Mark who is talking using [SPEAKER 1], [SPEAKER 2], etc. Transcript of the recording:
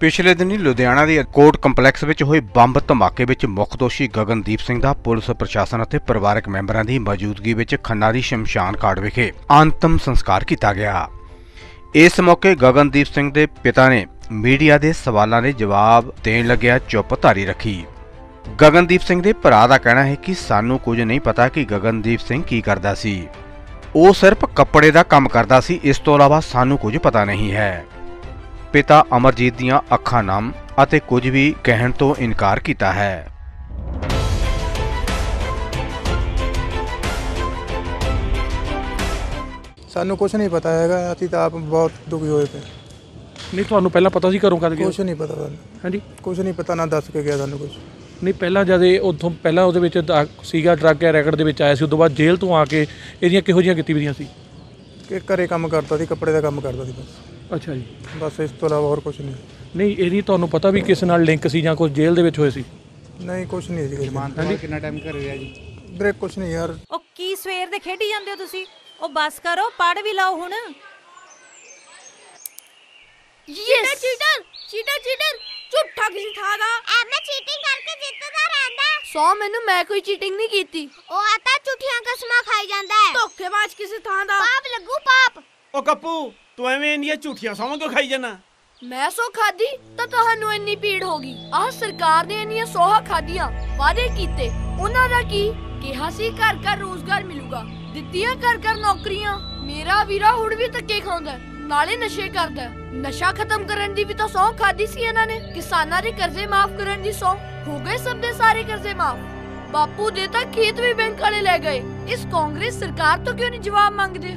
[SPEAKER 1] ਪਿਛਲੇ ਦਿਨੀ ਲੁਧਿਆਣਾ ਦੇ ਕੋਰਟ ਕੰਪਲੈਕਸ ਵਿੱਚ ਹੋਏ ਬੰਬ ਧਮਾਕੇ ਵਿੱਚ ਮੁੱਖ ਦੋਸ਼ੀ ਗਗਨਦੀਪ ਸਿੰਘ ਦਾ ਪੁਲਿਸ ਪ੍ਰਸ਼ਾਸਨ ਅਤੇ ਪਰਿਵਾਰਕ ਮੈਂਬਰਾਂ ਦੀ ਮੌਜੂਦਗੀ ਵਿੱਚ ਖੰਨਾ ਦੀ ਸ਼ਮਸ਼ਾਨ ਘਾਟ ਵਿਖੇ ਅੰਤਮ ਸੰਸਕਾਰ ਕੀਤਾ ਗਿਆ। ਇਸ ਮੌਕੇ ਗਗਨਦੀਪ ਸਿੰਘ ਦੇ ਪਿਤਾ ਨੇ ਮੀਡੀਆ ਦੇ ਸਵਾਲਾਂ ਦੇ ਜਵਾਬ ਦੇਣ ਲੱਗਿਆ ਚੁੱਪ ਧਾਰੀ ਰੱਖੀ। ਗਗਨਦੀਪ ਸਿੰਘ ਦੇ ਭਰਾ ਦਾ ਕਹਿਣਾ ਹੈ ਕਿ ਸਾਨੂੰ ਕੁਝ ਨਹੀਂ ਪਤਾ ਕਿ ਗਗਨਦੀਪ ਸਿੰਘ ਕੀ ਕਰਦਾ ਸੀ। ਉਹ ਸਿਰਫ ਕੱਪੜੇ ਦਾ ਕੰਮ ਕਰਦਾ ਸੀ, ਇਸ ਤੋਂ ਇਲਾਵਾ ਸਾਨੂੰ ਕੁਝ ਪਤਾ ਨਹੀਂ ਹੈ। ਪਿਤਾ ਅਮਰਜੀਤ ਦੀਆਂ ਅੱਖਾਂ ਨਮ ਅਤੇ ਕੁਝ ਵੀ ਕਹਿਣ ਤੋਂ ਇਨਕਾਰ ਕੀਤਾ ਹੈ।
[SPEAKER 2] ਸਾਨੂੰ ਕੁਝ ਨਹੀਂ ਪਤਾ ਹੈਗਾ ਅਸੀਂ ਤਾਂ ਆਪ ਬਹੁਤ ਦੁਖੀ ਹੋਏ ਪਏ।
[SPEAKER 3] ਨਹੀਂ ਤੁਹਾਨੂੰ ਪਹਿਲਾਂ ਪਤਾ ਸੀ ਘਰੋਂ ਕਦ ਗਿਆ?
[SPEAKER 2] ਕੁਝ ਨਹੀਂ ਪਤਾ ਸਾਨੂੰ।
[SPEAKER 3] ਹਾਂਜੀ।
[SPEAKER 2] ਕੁਝ ਨਹੀਂ ਪਤਾ ਨਾ ਦੱਸ ਕੇ ਗਿਆ ਸਾਨੂੰ ਕੁਝ
[SPEAKER 3] ਨਹੀਂ ਪਹਿਲਾਂ ਜਦ ਇਹ ਉੱਥੋਂ ਪਹਿਲਾਂ ਉਹਦੇ ਵਿੱਚ ਦਾ- ਸੀਗਾ ਡਰੱਗ ਐ ਰੈਕਟ ਦੇ ਵਿੱਚ ਆਇਆ ਸੀ ਉਦੋਂ ਬਾਅਦ ਜੇਲ੍ਹ ਤੋਂ ਆ ਕੇ ਇਹਦੀਆਂ ਕਿਹੋ ਜਿਹੀਆਂ ਗਤੀਵਿਧੀਆਂ ਸੀ?
[SPEAKER 2] ਕਿ ਘਰੇ ਕੰਮ ਕਰਦਾ ਸੀ ਕੱਪੜੇ ਦਾ ਕੰਮ ਕਰਦਾ ਸੀ ਬਸ।
[SPEAKER 3] ਅੱਛਾ ਜੀ।
[SPEAKER 2] ਬਸ ਇਸ ਤੋਂ ਇਲਾਵਾ ਹੋਰ ਕੁਝ ਨਹੀਂ।
[SPEAKER 3] ਨਹੀਂ ਇਹਦੀ ਤੁਹਾਨੂੰ ਪਤਾ ਵੀ ਕਿਸ ਨਾਲ ਲਿੰਕ ਸੀ ਜਾਂ ਕੁਝ ਜੇਲ੍ਹ ਦੇ ਵਿੱਚ ਹੋਏ ਸੀ?
[SPEAKER 2] ਨਹੀਂ ਕੁਝ ਨਹੀਂ ਸੀ।
[SPEAKER 3] ਹਾਂਜੀ
[SPEAKER 2] ਵੀਰੇ ਕੁਝ ਨਹੀਂ ਯਾਰ।
[SPEAKER 4] ਉਹ ਕੀ ਸਵੇਰ ਦੇ ਖੇਡੀ ਜਾਂਦੇ ਹੋ ਤੁਸੀਂ? ਉਹ ਬਸ ਕਰੋ ਪੜ ਵੀ ਲਓ ਹੁਣ।
[SPEAKER 5] ਚੀਟਰ ਚੀਟਰ ਚੀਟਰ ਚੀਟਰ ਝੂਠਾ ਕਿਸੇ ਥਾਂ ਦਾ। ਐਵੇਂ ਚੀਟਿੰਗ ਕਰਕੇ ਜਿੱਤਦਾ ਰਹਿੰਦਾ। ਸੋ ਮੈਨੂੰ ਮੈਂ ਕੋਈ ਚੀਟਿੰਗ ਨਹੀਂ ਕੀਤੀ। ਉਹ ਆਤਾ ਝੂਠੀਆਂ ਕਸਮਾਂ ਖਾਈ ਜਾਂਦਾ ਹੈ। ਧੋਖੇਬਾਜ਼ ਕਿਸੇ ਥਾਂ ਦਾ। ਪਾਪ ਲੱਗੂ ਪਾਪ।
[SPEAKER 6] ਓ ਕੱਪੂ ਤੂੰ ਐਵੇਂ ਇੰਨੀਆਂ ਝੂਠੀਆਂ ਸੌਂ ਕਿਉਂ ਖਾਈ ਜਾਣਾ
[SPEAKER 5] ਮੈਂ ਸੋ ਖਾਦੀ ਤਾਂ ਤੁਹਾਨੂੰ ਇੰਨੀ ਹੋ ਗਈ। ਆਹ ਸਰਕਾਰ ਨੇ ਇੰਨੀਆਂ ਸੋਹਾ ਖਾਦੀਆਂ ਵਾਅਦੇ ਕੀਤੇ। ਉਹਨਾਂ ਦਾ ਕੀ? ਕਿਹਾ ਸੀ ਘਰ ਘਰ ਰੋਜ਼ਗਾਰ ਮਿਲੂਗਾ। ਦਿੱਤੀਆਂ ਘਰ ਘਰ ਨੌਕਰੀਆਂ। ਮੇਰਾ ਵੀਰਾ ਹੁਣ ਵੀ ਧੱਕੇ ਖਾਉਂਦਾ ਨਾਲੇ ਨਸ਼ੇ ਕਰਦਾ ਨਸ਼ਾ ਖਤਮ ਕਰਨ ਦੀ ਵੀ ਤਾਂ ਸੌ ਖਾਦੀ ਸੀ ਇਹਨਾਂ ਨੇ। ਕਿਸਾਨਾਂ ਦੇ ਕਰਜ਼ੇ ਮਾਫ ਕਰਨ ਦੀ ਸੌ ਹੋ ਗਏ ਸਭ ਦੇ ਸਾਰੇ ਕਰਜ਼ੇ ਮਾਫ। ਬਾਪੂ ਦੇ ਤਾਂ ਖੇਤ ਵੀ ਬੈਂਕ ਵਾਲੇ ਲੈ ਗਏ। ਇਸ ਕਾਂਗਰਸ ਸਰਕਾਰ ਤੋਂ ਕਿਉਂ ਨਹੀਂ ਜਵਾਬ ਮੰਗਦੇ?